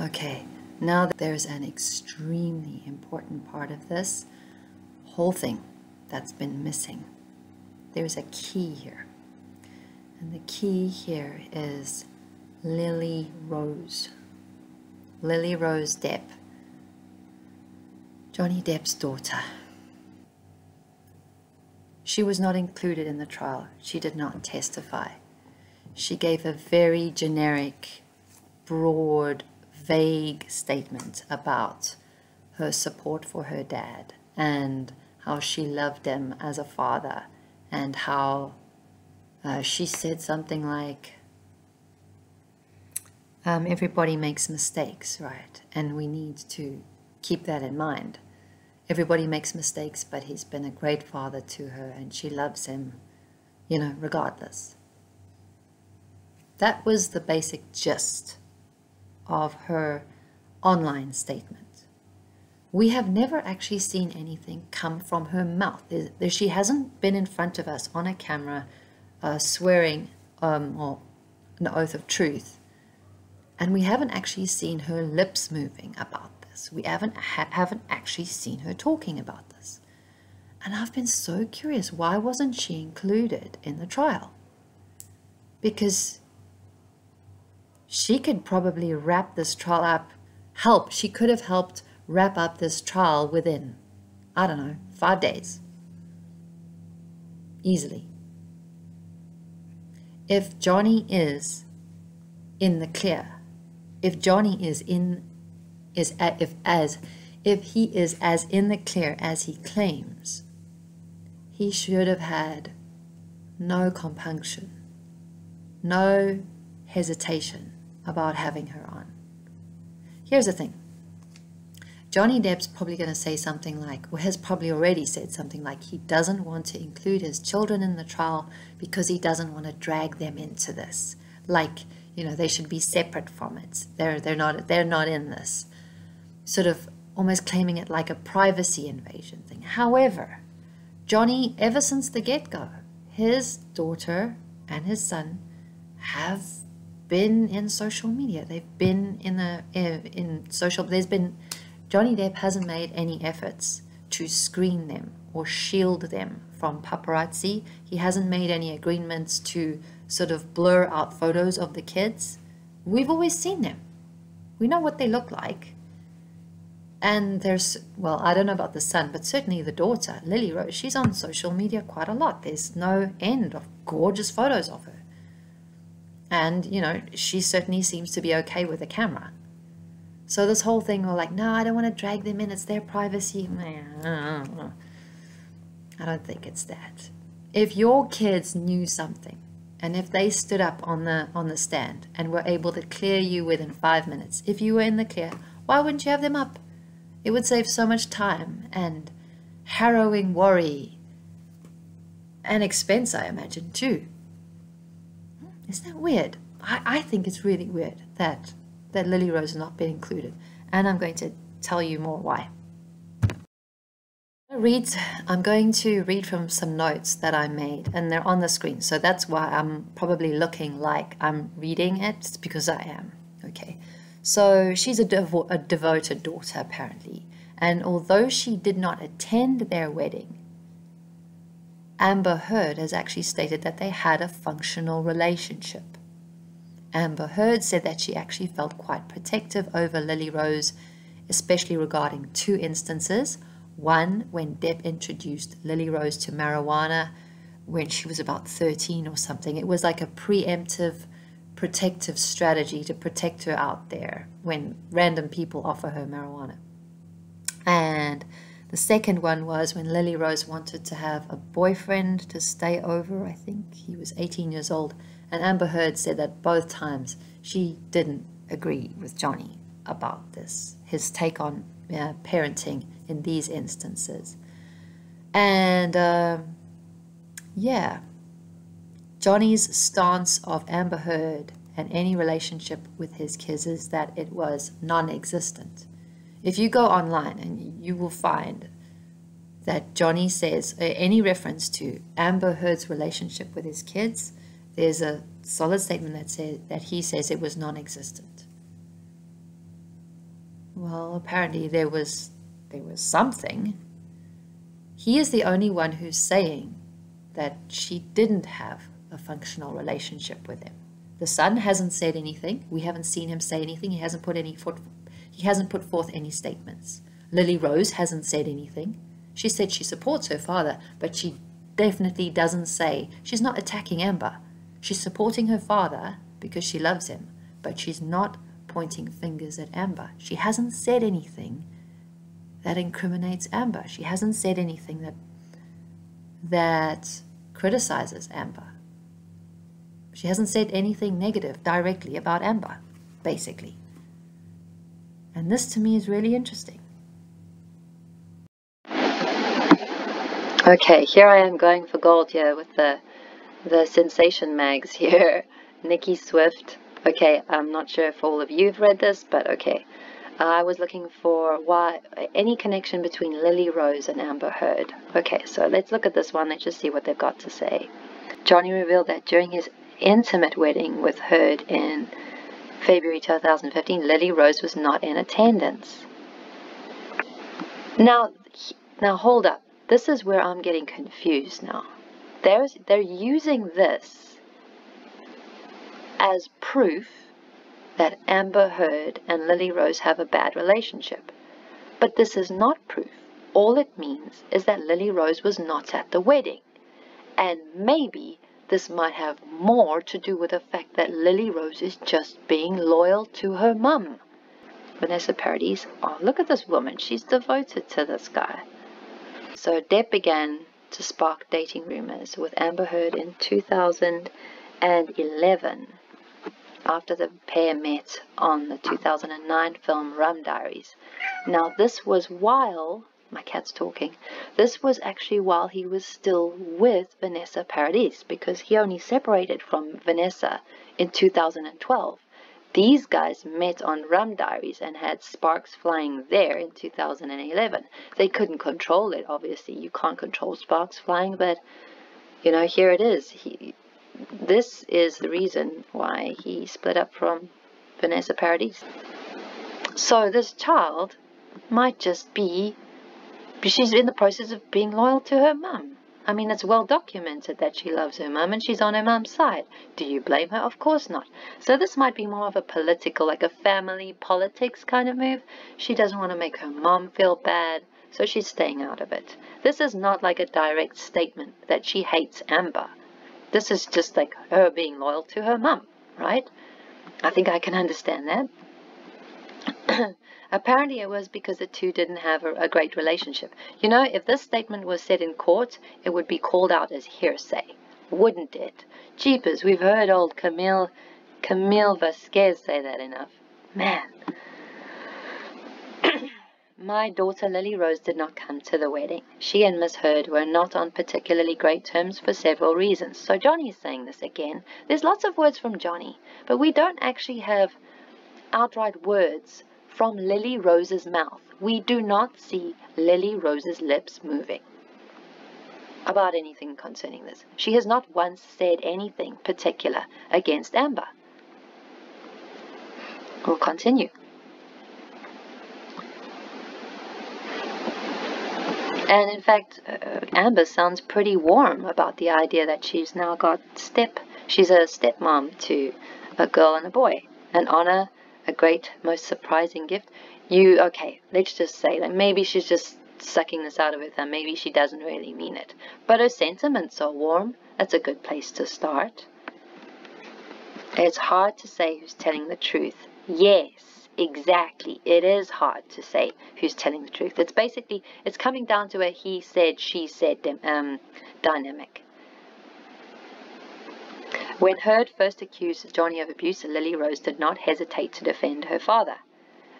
Okay, now there's an extremely important part of this whole thing that's been missing. There's a key here. And the key here is Lily Rose. Lily Rose Depp. Johnny Depp's daughter. She was not included in the trial. She did not testify. She gave a very generic, broad, vague statement about her support for her dad and how she loved him as a father and how uh, she said something like, um, everybody makes mistakes, right? And we need to keep that in mind. Everybody makes mistakes, but he's been a great father to her and she loves him, you know, regardless. That was the basic gist of her online statement. We have never actually seen anything come from her mouth. She hasn't been in front of us on a camera uh, swearing um, or an oath of truth. And we haven't actually seen her lips moving about this. We haven't, ha haven't actually seen her talking about this. And I've been so curious, why wasn't she included in the trial? Because she could probably wrap this trial up, help, she could have helped wrap up this trial within, I don't know, five days. Easily. If Johnny is in the clear, if Johnny is in, is if as, if he is as in the clear as he claims, he should have had no compunction, no hesitation about having her on. Here's the thing. Johnny Depp's probably going to say something like, or has probably already said something like, he doesn't want to include his children in the trial because he doesn't want to drag them into this. Like, you know, they should be separate from it. They're, they're, not, they're not in this. Sort of almost claiming it like a privacy invasion thing. However, Johnny, ever since the get go, his daughter and his son have been in social media. They've been in the eh, in social. There's been Johnny Depp hasn't made any efforts to screen them or shield them from paparazzi. He hasn't made any agreements to sort of blur out photos of the kids. We've always seen them. We know what they look like. And there's, well, I don't know about the son, but certainly the daughter, Lily Rose, she's on social media quite a lot. There's no end of gorgeous photos of her. And, you know, she certainly seems to be okay with the camera. So this whole thing, we're like, no, I don't want to drag them in. It's their privacy. I don't think it's that. If your kids knew something, and if they stood up on the on the stand and were able to clear you within five minutes, if you were in the clear, why wouldn't you have them up? It would save so much time and harrowing worry and expense, I imagine, too. Isn't that weird? I, I think it's really weird that, that Lily Rose has not been included. And I'm going to tell you more why. Read, I'm going to read from some notes that I made and they're on the screen. So that's why I'm probably looking like I'm reading it because I am. Okay. So she's a, devo a devoted daughter apparently. And although she did not attend their wedding, Amber Heard has actually stated that they had a functional relationship. Amber Heard said that she actually felt quite protective over Lily Rose, especially regarding two instances. One, when Depp introduced Lily Rose to marijuana when she was about 13 or something. It was like a preemptive, protective strategy to protect her out there when random people offer her marijuana. And the second one was when Lily Rose wanted to have a boyfriend to stay over. I think he was 18 years old. And Amber Heard said that both times she didn't agree with Johnny about this, his take on uh, parenting in these instances. And uh, yeah, Johnny's stance of Amber Heard and any relationship with his kids is that it was non existent. If you go online and you will find that Johnny says uh, any reference to Amber Heard's relationship with his kids, there's a solid statement that says that he says it was non-existent. Well, apparently there was there was something. He is the only one who's saying that she didn't have a functional relationship with him. The son hasn't said anything. We haven't seen him say anything. He hasn't put any foot, he hasn't put forth any statements. Lily Rose hasn't said anything. She said she supports her father, but she definitely doesn't say she's not attacking Amber. She's supporting her father because she loves him, but she's not pointing fingers at Amber. She hasn't said anything that incriminates Amber. She hasn't said anything that that criticizes Amber. She hasn't said anything negative directly about Amber, basically. And this to me is really interesting. Okay, here I am going for gold here with the the sensation mags here. Nicki Swift. Okay, I'm not sure if all of you've read this, but okay. I was looking for why any connection between Lily Rose and Amber Heard. Okay, so let's look at this one. Let's just see what they've got to say. Johnny revealed that during his intimate wedding with Heard in February 2015, Lily Rose was not in attendance. Now, now hold up. This is where I'm getting confused now. There's, they're using this as proof that Amber Heard and Lily Rose have a bad relationship. But this is not proof. All it means is that Lily Rose was not at the wedding. And maybe this might have more to do with the fact that Lily Rose is just being loyal to her mum. Vanessa Paradis, oh, look at this woman. She's devoted to this guy. So Depp began to spark dating rumors with Amber Heard in 2011 after the pair met on the 2009 film Rum Diaries. Now, this was while, my cat's talking, this was actually while he was still with Vanessa Paradis because he only separated from Vanessa in 2012. These guys met on Rum Diaries and had sparks flying there in 2011. They couldn't control it, obviously. You can't control sparks flying, but you know, here it is. He, this is the reason why he split up from Vanessa Paradis. So this child might just be, she's in the process of being loyal to her mum. I mean, it's well documented that she loves her mum and she's on her mum's side. Do you blame her? Of course not. So this might be more of a political, like a family politics kind of move. She doesn't want to make her mom feel bad, so she's staying out of it. This is not like a direct statement that she hates Amber. This is just like her being loyal to her mum, right? I think I can understand that. Apparently, it was because the two didn't have a, a, great relationship. You know, if this statement was said in court, it would be called out as hearsay, wouldn't it? Jeepers, we've heard old Camille, Camille Vasquez say that enough. Man. My daughter Lily Rose did not come to the wedding. She and Miss Heard were not on particularly great terms for several reasons. So Johnny's saying this again. There's lots of words from Johnny, but we don't actually have outright words from Lily Rose's mouth. We do not see Lily Rose's lips moving about anything concerning this. She has not once said anything particular against Amber. We'll continue. And in fact, uh, Amber sounds pretty warm about the idea that she's now got step, she's a stepmom to a girl and a boy, an honor a great, most surprising gift. You, okay, let's just say that maybe she's just sucking this out of her thumb. Maybe she doesn't really mean it. But her sentiments are warm. That's a good place to start. It's hard to say who's telling the truth. Yes, exactly. It is hard to say who's telling the truth. It's basically, it's coming down to a he said, she said um, dynamic. When Heard first accused Johnny of abuse, Lily Rose did not hesitate to defend her father.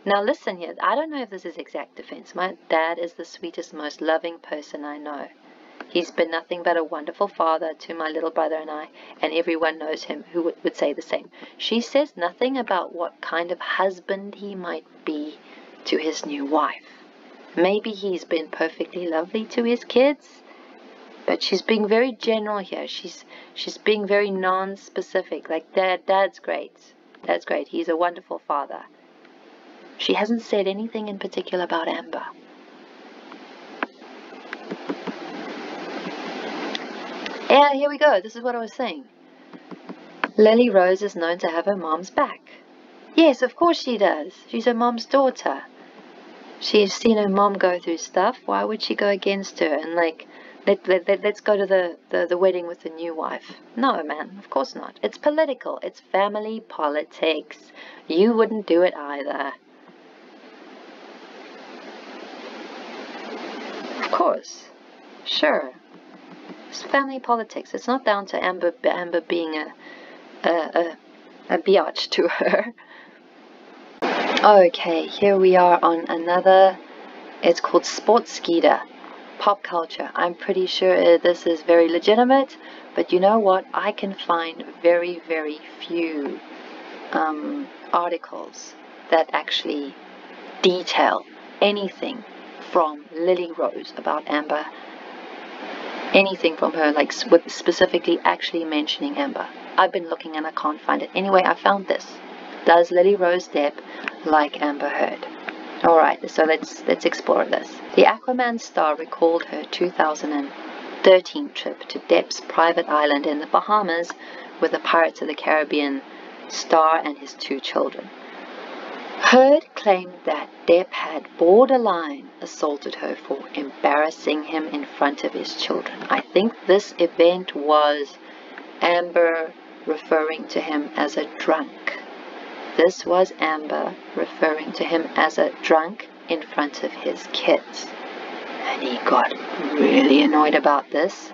Now listen here, I don't know if this is exact defense. My dad is the sweetest, most loving person I know. He's been nothing but a wonderful father to my little brother and I, and everyone knows him who would, say the same. She says nothing about what kind of husband he might be to his new wife. Maybe he's been perfectly lovely to his kids, but she's being very general here. She's she's being very non-specific. Like dad, dad's great. Dad's great. He's a wonderful father. She hasn't said anything in particular about Amber. Yeah, here we go. This is what I was saying. Lily Rose is known to have her mom's back. Yes, of course she does. She's her mom's daughter. She's seen her mom go through stuff. Why would she go against her and like let, let, us go to the, the, the wedding with the new wife. No, man, of course not. It's political. It's family politics. You wouldn't do it either. Of course. Sure. It's family politics. It's not down to Amber, Amber being a, a, a, a biatch to her. Okay, here we are on another, it's called Sportskeeda pop culture. I'm pretty sure this is very legitimate, but you know what? I can find very, very few um, articles that actually detail anything from Lily Rose about Amber. Anything from her, like specifically actually mentioning Amber. I've been looking and I can't find it. Anyway, I found this. Does Lily Rose Depp like Amber Heard? Alright, so let's let's explore this. The Aquaman star recalled her 2013 trip to Depp's private island in the Bahamas with the Pirates of the Caribbean star and his two children. Heard claimed that Depp had borderline assaulted her for embarrassing him in front of his children. I think this event was Amber referring to him as a drunk. This was Amber referring to him as a drunk in front of his kids. And he got really annoyed about this.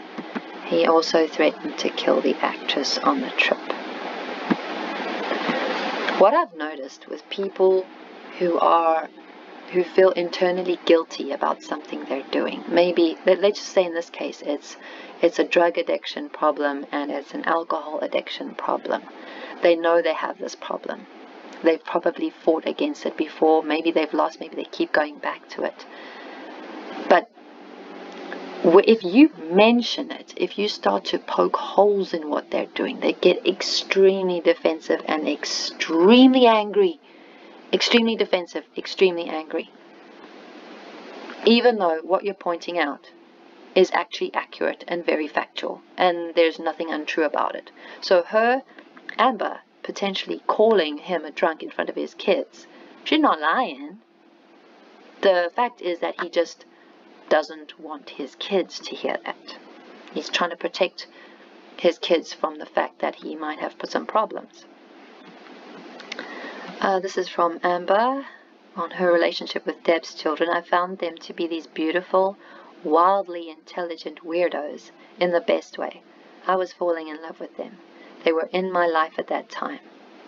He also threatened to kill the actress on the trip. What I've noticed with people who are who feel internally guilty about something they're doing. Maybe let, us just say in this case it's it's a drug addiction problem and it's an alcohol addiction problem. They know they have this problem they've probably fought against it before. Maybe they've lost, maybe they keep going back to it. But if you mention it, if you start to poke holes in what they're doing, they get extremely defensive and extremely angry. Extremely defensive, extremely angry. Even though what you're pointing out is actually accurate and very factual, and there's nothing untrue about it. So, her, Amber, potentially calling him a drunk in front of his kids. She's not lying. The fact is that he just doesn't want his kids to hear that. He's trying to protect his kids from the fact that he might have some problems. Uh, this is from Amber on her relationship with Depp's children. I found them to be these beautiful, wildly intelligent weirdos in the best way. I was falling in love with them. They were in my life at that time,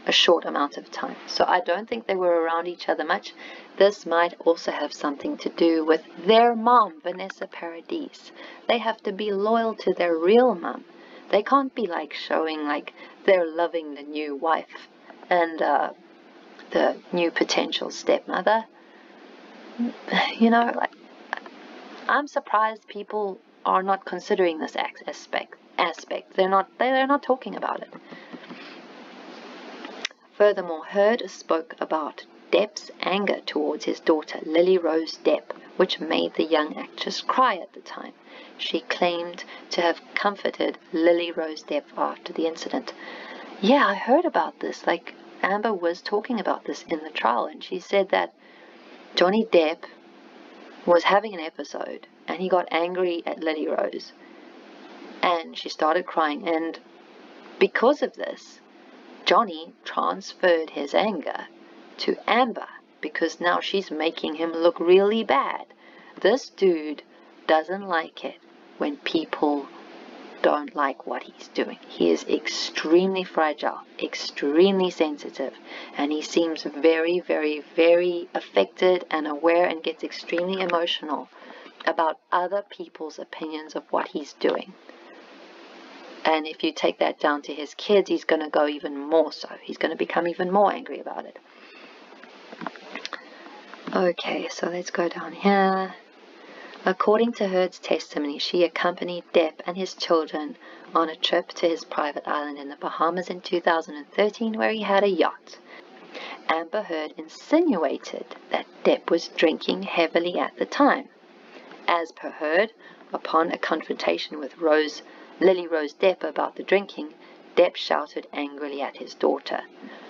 a short amount of time. So I don't think they were around each other much. This might also have something to do with their mom, Vanessa Paradis. They have to be loyal to their real mom. They can't be like showing like they're loving the new wife and uh, the new potential stepmother. You know, like I'm surprised people are not considering this aspect aspect. They're not they're not talking about it. Furthermore, Heard spoke about Depp's anger towards his daughter, Lily Rose Depp, which made the young actress cry at the time. She claimed to have comforted Lily Rose Depp after the incident. Yeah, I heard about this. Like, Amber was talking about this in the trial, and she said that Johnny Depp was having an episode and he got angry at Lily Rose and she started crying. And because of this, Johnny transferred his anger to Amber because now she's making him look really bad. This dude doesn't like it when people don't like what he's doing. He is extremely fragile, extremely sensitive, and he seems very, very, very affected and aware and gets extremely emotional about other people's opinions of what he's doing. And if you take that down to his kids, he's going to go even more so. He's going to become even more angry about it. Okay, so let's go down here. According to Heard's testimony, she accompanied Depp and his children on a trip to his private island in the Bahamas in 2013 where he had a yacht. Amber Heard insinuated that Depp was drinking heavily at the time. As per Heard, upon a confrontation with Rose, Lily Rose Depp about the drinking, Depp shouted angrily at his daughter.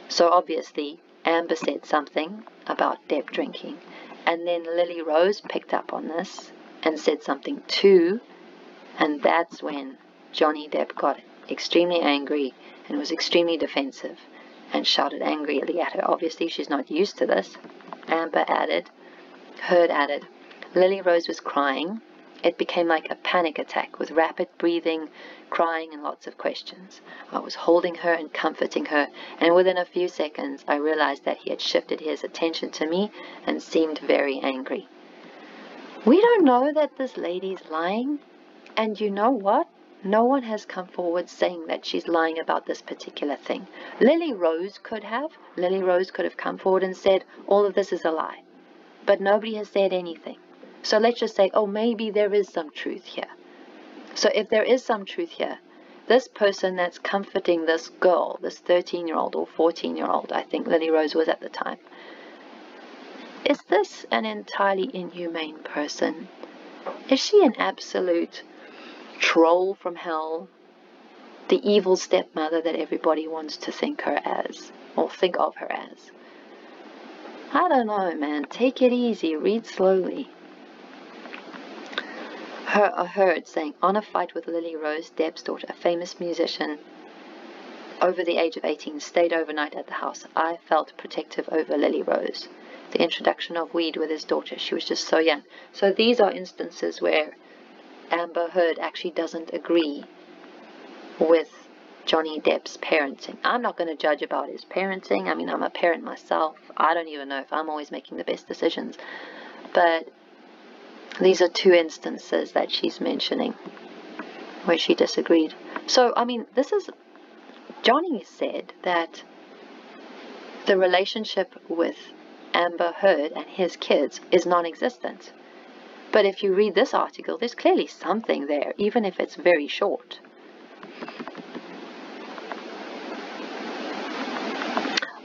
So obviously, Amber said something about Depp drinking, and then Lily Rose picked up on this and said something too, and that's when Johnny Depp got extremely angry and was extremely defensive and shouted angrily at her. Obviously, she's not used to this. Amber added, Heard added, Lily Rose was crying. It became like a panic attack with rapid breathing, crying, and lots of questions. I was holding her and comforting her, and within a few seconds I realized that he had shifted his attention to me and seemed very angry. We don't know that this lady's lying, and you know what? No one has come forward saying that she's lying about this particular thing. Lily Rose could have. Lily Rose could have come forward and said, all of this is a lie. But nobody has said anything. So let's just say, oh, maybe there is some truth here. So if there is some truth here, this person that's comforting this girl, this 13 year old or 14 year old, I think Lily Rose was at the time, is this an entirely inhumane person? Is she an absolute troll from hell, the evil stepmother that everybody wants to think her as, or think of her as. I don't know, man. Take it easy. Read slowly. Her, I heard saying, on a fight with Lily Rose, Depp's daughter, a famous musician over the age of 18, stayed overnight at the house. I felt protective over Lily Rose. The introduction of weed with his daughter. She was just so young. So these are instances where Amber Heard actually doesn't agree with Johnny Depp's parenting. I'm not going to judge about his parenting. I mean, I'm a parent myself. I don't even know if I'm always making the best decisions. But these are two instances that she's mentioning where she disagreed. So, I mean, this is. Johnny said that the relationship with Amber Heard and his kids is non existent. But if you read this article, there's clearly something there, even if it's very short.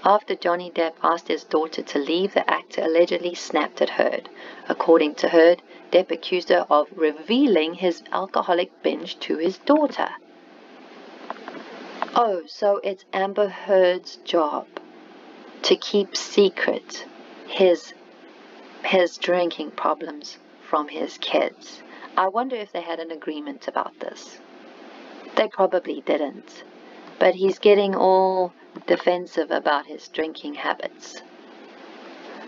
After Johnny Depp asked his daughter to leave, the actor allegedly snapped at Heard. According to Heard, Depp accused her of revealing his alcoholic binge to his daughter. Oh, so it's Amber Heard's job to keep secret his his drinking problems from his kids. I wonder if they had an agreement about this. They probably didn't. But he's getting all defensive about his drinking habits.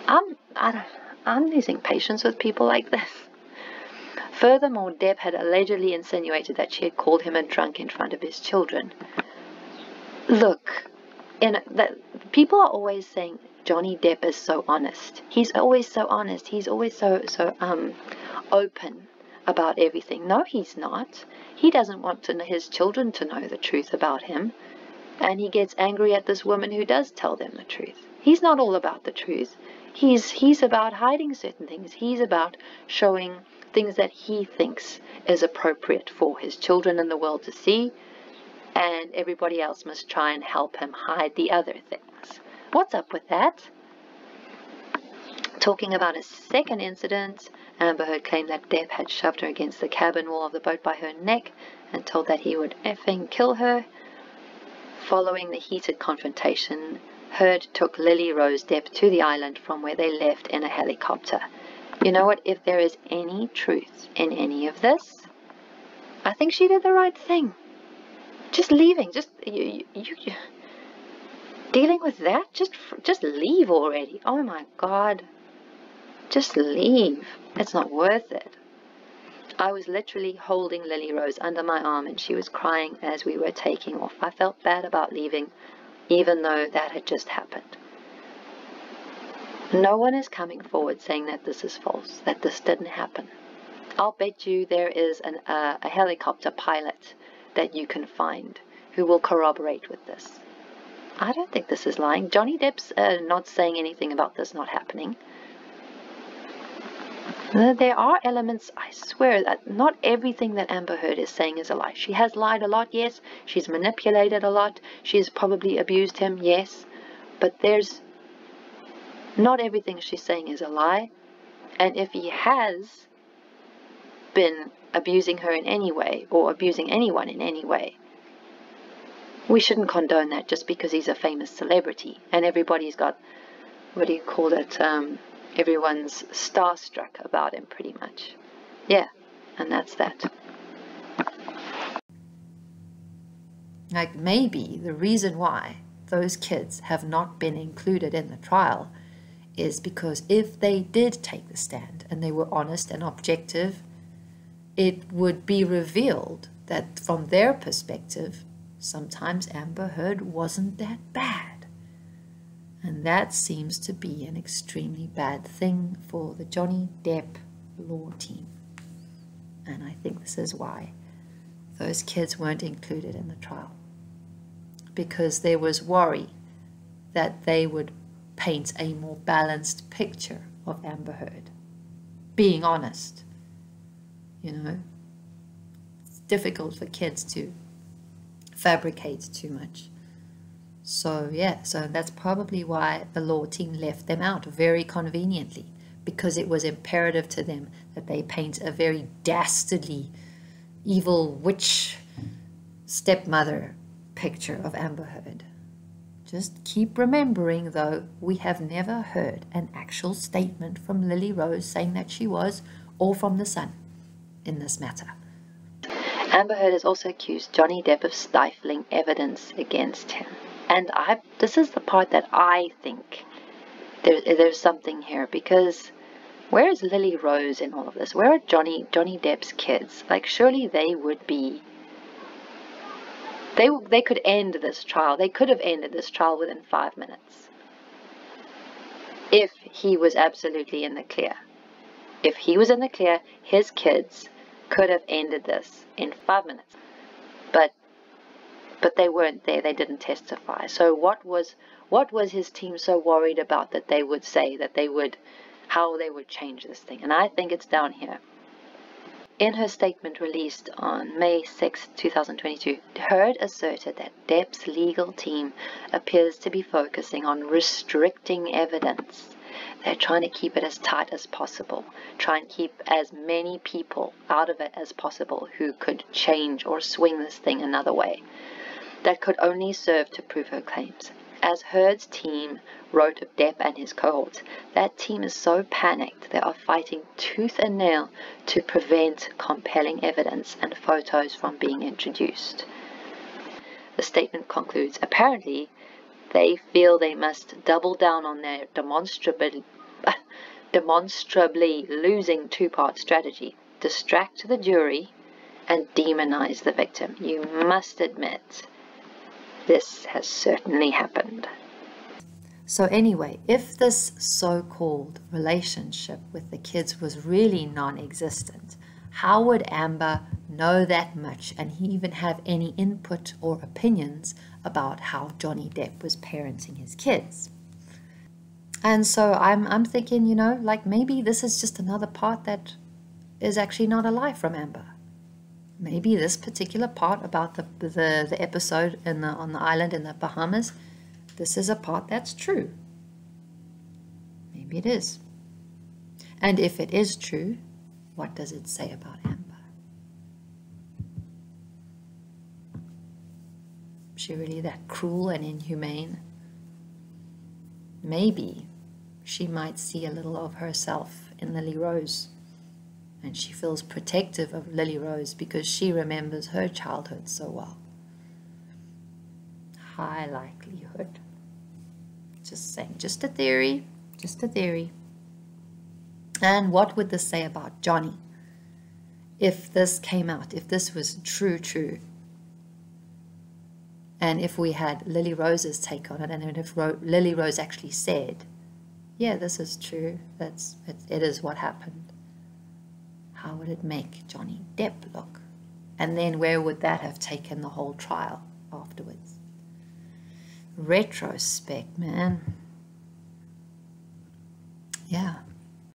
I'm, I, I'm losing patience with people like this. Furthermore, Depp had allegedly insinuated that she had called him a drunk in front of his children. Look, people are always saying Johnny Depp is so honest. He's always so honest. He's always so so um open about everything. No, he's not. He doesn't want to, his children to know the truth about him. And he gets angry at this woman who does tell them the truth. He's not all about the truth. He's he's about hiding certain things. He's about showing things that he thinks is appropriate for his children and the world to see, and everybody else must try and help him hide the other things. What's up with that? Talking about a second incident, Amber Heard claimed that Depp had shoved her against the cabin wall of the boat by her neck and told that he would effing kill her. Following the heated confrontation, Heard took Lily Rose Depp to the island from where they left in a helicopter. You know what? If there is any truth in any of this, I think she did the right thing. Just leaving, just you, you, you dealing with that, just just leave already. Oh my God, just leave. It's not worth it. I was literally holding Lily Rose under my arm and she was crying as we were taking off. I felt bad about leaving, even though that had just happened. No one is coming forward saying that this is false, that this didn't happen. I'll bet you there is an, uh, a helicopter pilot that you can find who will corroborate with this. I don't think this is lying. Johnny Depp's uh, not saying anything about this not happening. There are elements, I swear, that not everything that Amber Heard is saying is a lie. She has lied a lot, yes. She's manipulated a lot. She's probably abused him, yes. But there's not everything she's saying is a lie. And if he has been abusing her in any way or abusing anyone in any way, we shouldn't condone that just because he's a famous celebrity and everybody's got, what do you call it? Um, everyone's starstruck about him pretty much. Yeah, and that's that. Like maybe the reason why those kids have not been included in the trial is because if they did take the stand and they were honest and objective, it would be revealed that from their perspective, sometimes Amber Heard wasn't that bad. And that seems to be an extremely bad thing for the Johnny Depp law team. And I think this is why those kids weren't included in the trial. Because there was worry that they would paint a more balanced picture of Amber Heard. Being honest, you know, it's difficult for kids to fabricate too much. So, yeah, so that's probably why the law team left them out very conveniently because it was imperative to them that they paint a very dastardly, evil witch stepmother picture of Amber Heard. Just keep remembering, though, we have never heard an actual statement from Lily Rose saying that she was, or from the son, in this matter. Amber Heard has also accused Johnny Depp of stifling evidence against him. And I, this is the part that I think there, there's something here because where is Lily Rose in all of this? Where are Johnny Johnny Depp's kids? Like surely they would be they they could end this trial. They could have ended this trial within 5 minutes. If he was absolutely in the clear. If he was in the clear, his kids could have ended this in 5 minutes. But but they weren't there. They didn't testify. So what was what was his team so worried about that they would say that they would how they would change this thing? And I think it's down here. In her statement released on May 6, 2022, Heard asserted that Depp's legal team appears to be focusing on restricting evidence. They're trying to keep it as tight as possible, try and keep as many people out of it as possible who could change or swing this thing another way. That could only serve to prove her claims. As Heard's team wrote of Depp and his cohorts, that team is so panicked they are fighting tooth and nail to prevent compelling evidence and photos from being introduced. The statement concludes apparently, they feel they must double down on their demonstrably, demonstrably losing two part strategy distract the jury and demonize the victim. You must admit this has certainly happened. So, anyway, if this so called relationship with the kids was really non existent, how would Amber know that much and he even have any input or opinions about how Johnny Depp was parenting his kids? And so I'm, I'm thinking, you know, like maybe this is just another part that is actually not a lie from Amber maybe this particular part about the, the, the episode in the, on the island in the Bahamas, this is a part that's true. Maybe it is. And if it is true, what does it say about Amber? Is she really that cruel and inhumane? Maybe she might see a little of herself in Lily Rose and she feels protective of Lily Rose because she remembers her childhood so well. High likelihood. Just saying, just a theory, just a theory. And what would this say about Johnny? If this came out, if this was true, true, and if we had Lily Rose's take on it, and if Ro Lily Rose actually said, "Yeah, this is true. That's it, it is what happened," how would it make Johnny Depp look? And then where would that have taken the whole trial afterwards? Retrospect, man. Yeah.